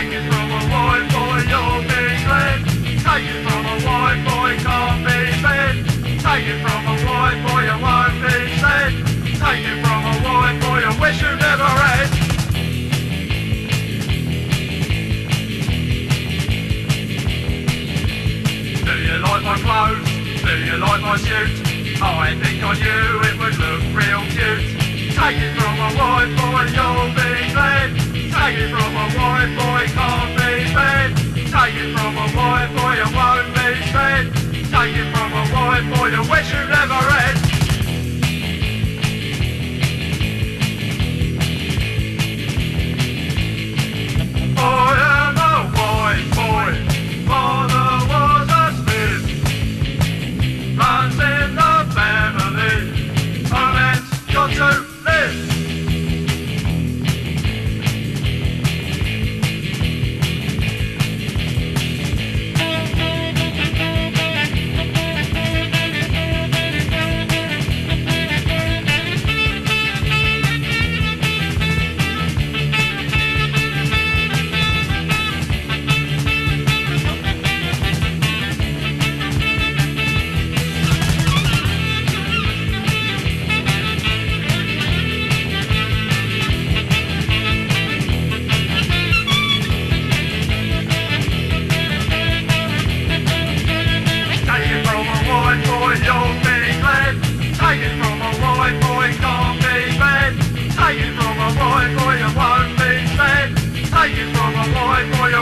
Take it from a wide boy, you'll be glad. Take it from a boy, can't be. Take it from a boy, you won't be sad. Take it from a boy, you wish you never had. Do you like my clothes? Do you like my? Oh, I think it would look real cute. Take it from a boy, you'll be glad. Take it from a wide boy, can't be fed. Take it from a wide boy.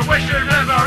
wish you never